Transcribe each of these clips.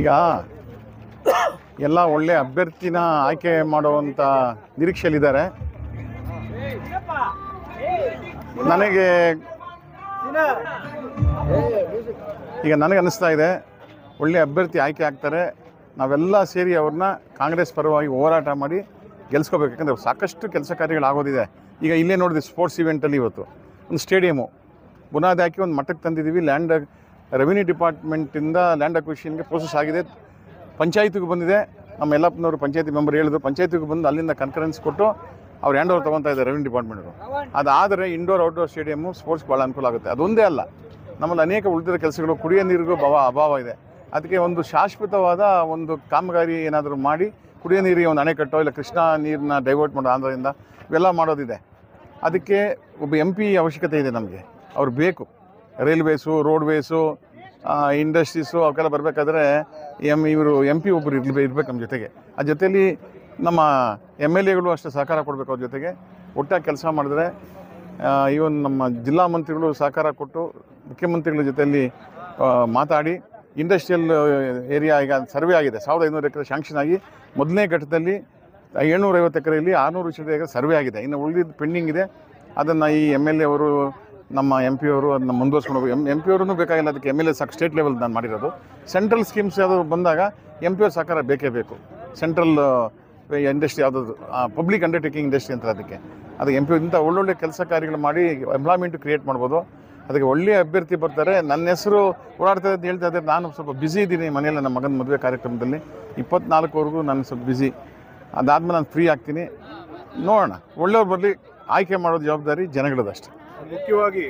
ಈಗ ಎಲ್ಲ ಒಳ್ಳೆ ಅಭ್ಯರ್ಥಿನ ಆಯ್ಕೆ ಮಾಡುವಂಥ ನಿರೀಕ್ಷೆಯಲ್ಲಿದ್ದಾರೆ. ನನಗೆ ಈಗ ನನಗೆ ಅನ್ನಿಸ್ತಾ ಇದೆ, ಒಳ್ಳೆ ಅಭ್ಯರ್ಥಿ ಆಯ್ಕೆ ಆಗ್ತಾರೆ. ನಾವೆಲ್ಲ ಸೇರಿ ಅವ್ರನ್ನ ಕಾಂಗ್ರೆಸ್ ಪರವಾಗಿ ಹೋರಾಟ ಮಾಡಿ ಗೆಲ್ಸ್ಕೋಬೇಕು. ಯಾಕಂದರೆ ಸಾಕಷ್ಟು ಕೆಲಸ ಕಾರ್ಯಗಳಾಗೋದಿದೆ. ಈಗ ಇಲ್ಲೇ ನೋಡಿದ್ವಿ ಸ್ಪೋರ್ಟ್ಸ್ ಇವೆಂಟಲ್ಲಿ ಇವತ್ತು. ಒಂದು ಸ್ಟೇಡಿಯಮು ಬುನಾದಿ ಹಾಕಿ ಒಂದು ಮಟ್ಟಕ್ಕೆ ತಂದಿದ್ದೀವಿ ಲ್ಯಾಂಡ್ ರೆವಿನ್ಯೂ ಡಿಪಾರ್ಟ್ಮೆಂಟಿಂದ ಲ್ಯಾಂಡ್ ಅಕ್ವಿಷನ್ಗೆ ಪ್ರೋಸೆಸ್ ಆಗಿದೆ. ಪಂಚಾಯತಿಗೆ ಬಂದಿದೆ. ನಮ್ಮ ಎಲ್ಲಪ್ಪನವರು ಪಂಚಾಯತಿ ಮೆಂಬರ್ ಹೇಳಿದ್ರು. ಪಂಚಾಯತಿಗೆ ಬಂದು ಅಲ್ಲಿಂದ ಕನ್ಕರೆನ್ಸ್ ಕೊಟ್ಟು ಅವ್ರು ಹ್ಯಾಂಡ್ ಓವರ್ ತೊಗೊತಾ ಇದ್ದಾರೆ ರೆವಿನ್ಯೂ ಡಿಪಾರ್ಟ್ಮೆಂಟರು ಅದಾದರೆ ಇಂಡೋರ್ ಔಟ್ಡೋರ್ ಸ್ಟೇಡಿಯಮ್ಮು ಸ್ಪೋರ್ಟ್ಸ್ ಭಾಳ ಅನುಕೂಲ ಆಗುತ್ತೆ. ಅದೊಂದೇ ಅಲ್ಲ, ನಮ್ಮಲ್ಲಿ ಅನೇಕ ಉಳಿದಿರೋ ಕೆಲಸಗಳು, ಕುಡಿಯೋ ನೀರಿಗೂ ಭಾವ ಅಭಾವ ಇದೆ. ಅದಕ್ಕೆ ಒಂದು ಶಾಶ್ವತವಾದ ಒಂದು ಕಾಮಗಾರಿ ಏನಾದರೂ ಮಾಡಿ ಕುಡಿಯೋ ನೀರಿಗೆ ಒಂದು ಅಣೆಕಟ್ಟೋ ಇಲ್ಲ ಕೃಷ್ಣಾ ನೀರನ್ನ ಡೈವರ್ಟ್ ಮಾಡೋ ಆಂಧ್ರದಿಂದ ಇವೆಲ್ಲ ಮಾಡೋದಿದೆ. ಅದಕ್ಕೆ ಒಬ್ಬ ಎಂ ಪಿ ಅವಶ್ಯಕತೆ ಇದೆ ನಮಗೆ. ಅವ್ರು ಬೇಕು. ರೈಲ್ವೇಸು ರೋಡ್ವೇಸು ಇಂಡಸ್ಟ್ರೀಸು ಅವಕ್ಕೆಲ್ಲ ಬರಬೇಕಾದ್ರೆ ಎಂ ಇವರು ಎಂ ಪಿ ಒಬ್ಬರು ಇರಲಿ ಇರಬೇಕು ನಮ್ಮ ಜೊತೆಗೆ. ಆ ಜೊತೆಯಲ್ಲಿ ನಮ್ಮ ಎಂ ಎಲ್ ಎಗಳು ಅಷ್ಟೇ ಸಹಕಾರ ಕೊಡಬೇಕು ಅವ್ರ ಜೊತೆಗೆ. ಒಟ್ಟಾಗಿ ಕೆಲಸ ಮಾಡಿದ್ರೆ ಇವನ್ ನಮ್ಮ ಜಿಲ್ಲಾ ಮಂತ್ರಿಗಳು ಸಹಕಾರ ಕೊಟ್ಟು ಮುಖ್ಯಮಂತ್ರಿಗಳ ಜೊತೆಯಲ್ಲಿ ಮಾತಾಡಿ ಇಂಡಸ್ಟ್ರಿಯಲ್ ಏರಿಯಾ ಈಗ ಸರ್ವೆ ಆಗಿದೆ. ಸಾವಿರದ ಐನೂರು ಎಕರೆ ಶಾಂಕ್ಷನ್ ಆಗಿ ಮೊದಲನೇ ಘಟ್ಟದಲ್ಲಿ ಏಳ್ನೂರೈವತ್ತು ಎಕರೆಯಲ್ಲಿ ಆರುನೂರು ಎಕರೆ ಸರ್ವೆ ಆಗಿದೆ. ಇನ್ನು ಉಳಿದಿದ್ದು ಪೆಂಡಿಂಗ್ ಇದೆ. ಅದನ್ನು ಈ ಎಂ ಎಲ್ ಎ ಅವರು ನಮ್ಮ ಎಂ ಪಿ ಅವರು ಅದನ್ನ ಮುಂದುವರ್ಸ್ಕೊಂಡು ಹೋಗಿ. ಎಂ ಎಂ ಪಿ ಅವರೂ ಬೇಕಾಗಿಲ್ಲ. ಅದಕ್ಕೆ ಎಂ ಎಲ್ ಎ ಸಾಕು. ಸ್ಟೇಟ್ ಲೆವೆಲ್ ನಾನು ಮಾಡಿರೋದು. ಸೆಂಟ್ರಲ್ ಸ್ಕೀಮ್ಸ್ ಯಾವುದು ಬಂದಾಗ ಎಂ ಪಿ ಅವ್ರ ಸಹಕಾರ ಬೇಕೇ ಬೇಕು. ಸೆಂಟ್ರಲ್ ಇಂಡಸ್ಟ್ರಿ ಯಾವುದಾದ್ರು ಪಬ್ಲಿಕ್ ಅಂಡರ್ಟೇಕಿಂಗ್ ಇಂಡಸ್ಟ್ರಿ ಅಂತ ಅದಕ್ಕೆ. ಅದು ಎಂ ಪಿ ಇಂಥ ಒಳ್ಳೊಳ್ಳೆ ಕೆಲಸ ಕಾರ್ಯಗಳು ಮಾಡಿ ಎಂಪ್ಲಾಯ್ಮೆಂಟ್ ಕ್ರಿಯೇಟ್ ಮಾಡ್ಬೋದು. ಅದಕ್ಕೆ ಒಳ್ಳೆಯ ಅಭ್ಯರ್ಥಿ ಬರ್ತಾರೆ. ನನ್ನ ಹೆಸರು ಓಡಾಡ್ತಾ ಅಂತ ಹೇಳ್ತಾ ಇದ್ದಾರೆ ನಾನು ಸ್ವಲ್ಪ ಬ್ಯುಸಿ ಇದ್ದೀನಿ ಮನೆಯಲ್ಲಿ ನಮ್ಮ ಮಗನ ಮದುವೆ ಕಾರ್ಯಕ್ರಮದಲ್ಲಿ. ಇಪ್ಪತ್ನಾಲ್ಕುವರೆಗೂ ನಾನು ಸ್ವಲ್ಪ ಬ್ಯುಸಿ ಅದಾದ್ಮೇಲೆ ನಾನು ಫ್ರೀ ಆಗ್ತೀನಿ. ನೋಡೋಣ. ಒಳ್ಳೆಯವ್ರು ಬರಲಿ. ಆಯ್ಕೆ ಮಾಡೋದು ಜವಾಬ್ದಾರಿ ಜನಗಳದಷ್ಟೇ. ಮುಖ್ಯವಾಗಿ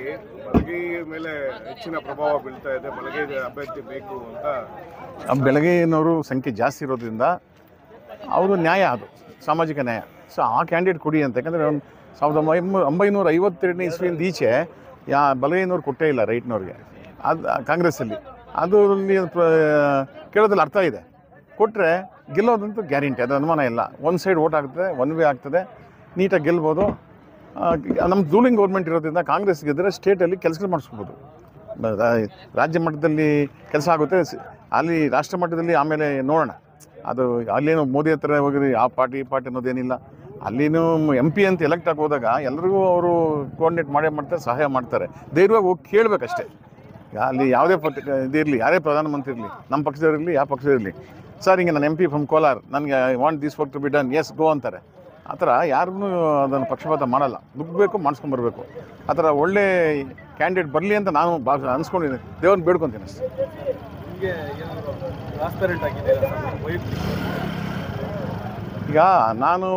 ಬಲಗೈ ಮೇಲೆ ಹೆಚ್ಚಿನ ಪ್ರಭಾವ ಬೀಳ್ತಾ ಇದೆ ಬಲಗೈ ಅಭ್ಯರ್ಥಿ ಬೇಕು ಅಂತ. ಬೆಳಗ್ಗೆನವರು ಸಂಖ್ಯೆ ಜಾಸ್ತಿ ಇರೋದ್ರಿಂದ ಅವರು ನ್ಯಾಯ ಅದು, ಸಾಮಾಜಿಕ ನ್ಯಾಯ. ಸೊ ಆ ಕ್ಯಾಂಡಿಡೇಟ್ ಕೊಡಿ ಅಂತ, ಯಾಕಂದರೆ ಒಂದು ಸಾವಿರದ ಒಂಬೈನೂರ ಒಂಬೈನೂರ ಐವತ್ತೆರಡನೇ ಇಸ್ವಿಯಿಂದ ಈಚೆ ಯಾ ಬಲಗೈನವ್ರು ಕೊಟ್ಟೇ ಇಲ್ಲ ರೈಟ್ನವ್ರಿಗೆ. ಅದು ಕಾಂಗ್ರೆಸ್ಸಲ್ಲಿ. ಅದು ಕೇಳೋದ್ರಲ್ಲಿ ಅರ್ಥ ಇದೆ. ಕೊಟ್ಟರೆ ಗೆಲ್ಲೋದಂತೂ ಗ್ಯಾರಂಟಿ, ಅದು ಅನುಮಾನ ಇಲ್ಲ. ಒಂದು ಸೈಡ್ ಓಟ್ ಆಗ್ತದೆ ಒನ್ ವೇ ಆಗ್ತದೆ, ನೀಟಾಗಿ ಗೆಲ್ಬೋದು. ನಮ್ಮ ರೂಲಿಂಗ್ ಗೌರ್ಮೆಂಟ್ ಇರೋದ್ರಿಂದ ಕಾಂಗ್ರೆಸ್ ಗೆದ್ದರೆ ಸ್ಟೇಟಲ್ಲಿ ಕೆಲಸಗಳು ಮಾಡಿಸ್ಬೋದು ರಾಜ್ಯ ಮಟ್ಟದಲ್ಲಿ ಕೆಲಸ ಆಗುತ್ತೆ ಅಲ್ಲಿ ರಾಷ್ಟ್ರ ಮಟ್ಟದಲ್ಲಿ ಆಮೇಲೆ ನೋಡೋಣ. ಅದು ಅಲ್ಲೇನು ಮೋದಿ ಹತ್ರ ಹೋಗಿ ಆ ಪಾರ್ಟಿ ಈ ಪಾರ್ಟಿ ಅನ್ನೋದೇನಿಲ್ಲ ಅಲ್ಲಿನೂ ಎಂ ಪಿ ಅಂತ ಎಲೆಕ್ಟ್ ಆಗಿ ಹೋದಾಗ ಎಲ್ರಿಗೂ ಅವರು ಕೋಆರ್ಡಿನೇಟ್ ಮಾಡೇ ಮಾಡ್ತಾರೆ, ಸಹಾಯ ಮಾಡ್ತಾರೆ. ಧೈರ್ಯವಾಗಿ ಹೋಗಿ ಕೇಳಬೇಕಷ್ಟೇ. ಅಲ್ಲಿ ಯಾವುದೇ ಪಟ್ಟಿ ಇದಿರಲಿ ಯಾರೇ ಪ್ರಧಾನಮಂತ್ರಿ ಇರಲಿ ನಮ್ಮ ಪಕ್ಷದವರಿರಲಿ ಯಾವ ಪಕ್ಷದವರಿರಲಿ ಸರ್, ಹಿಂಗೆ ನಾನು ಎಂ ಪಿ ಫ್ರಮ್ ಕೋಲಾರ್, ನನಗೆ want this work to be done yes go ಅಂತಾರೆ. ಆ ಥರ ಯಾರಿಗೂ ಅದನ್ನು ಪಕ್ಷಪಾತ ಮಾಡಲ್ಲ. ದುಗ್ಗಬೇಕು ಮಾಡಿಸ್ಕೊಂಬರ್ಬೇಕು ಆ ಥರ ಒಳ್ಳೆ ಕ್ಯಾಂಡಿಡೇಟ್ ಬರಲಿ ಅಂತ ನಾನು ಬಾ ಅನ್ಸ್ಕೊಂಡಿದ್ದೀನಿ. ದೇವ್ರನ್ನ ಬೇಡ್ಕೊತೀನಿ ಈಗ ನಾನು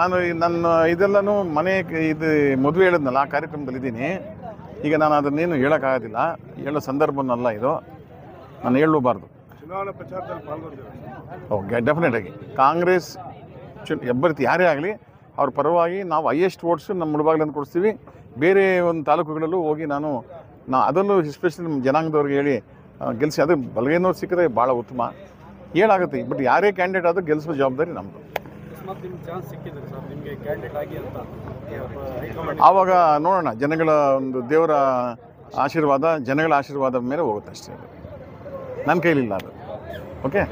ನಾನು ನನ್ನ ಇದೆಲ್ಲನೂ ಮನೆ ಇದು ಮದುವೆ ಹೇಳಿದ್ನಲ್ಲ ಆ ಕಾರ್ಯಕ್ರಮದಲ್ಲಿ ಇದ್ದೀನಿ. ಈಗ ನಾನು ಅದನ್ನೇನು ಹೇಳೋಕ್ಕಾಗೋದಿಲ್ಲ. ಹೇಳೋ ಸಂದರ್ಭನಲ್ಲ ಇದು. ನಾನು ಹೇಳಬಾರ್ದು ಚುನಾವಣಾ ಪ್ರಚಾರದಲ್ಲಿ ಓಕೆ ಡೆಫಿನೆಟಾಗಿ. ಕಾಂಗ್ರೆಸ್ ಚು ಅಭ್ಯರ್ಥಿ ಯಾರೇ ಆಗಲಿ ಅವ್ರ ಪರವಾಗಿ ನಾವು ಹೈಯೆಸ್ಟ್ ವೋಟ್ಸು ನಮ್ಮ ಮುಳುಬಾಗಿಲನ್ನು ಕೊಡಿಸ್ತೀವಿ. ಬೇರೆ ಒಂದು ತಾಲೂಕುಗಳಲ್ಲೂ ಹೋಗಿ ನಾನು ನಾ ಅದರಲ್ಲೂ ಎಸ್ಪೆಷಲಿ ನಮ್ಮ ಜನಾಂಗದವ್ರಿಗೆ ಹೇಳಿ ಗೆಲ್ಲಿಸಿ ಅದು ಬಲಗೈನವ್ರು ಸಿಕ್ಕಿದ್ರೆ ಭಾಳ ಉತ್ತಮ. ಏನಾಗುತ್ತೆ ಬಟ್ ಯಾರೇ ಕ್ಯಾಂಡಿಡೇಟ್ ಆದರೂ ಗೆಲ್ಲಿಸೋ ಜವಾಬ್ದಾರಿ ನಮ್ಮದು ಆವಾಗ ನೋಡೋಣ ಜನಗಳ ಒಂದು ದೇವರ ಆಶೀರ್ವಾದ ಜನಗಳ ಆಶೀರ್ವಾದ ಮೇಲೆ ಹೋಗುತ್ತೆ ಅಷ್ಟೇ. ನನ್ನ ಕೈಲಿಲ್ಲ ಅದು. ಓಕೆ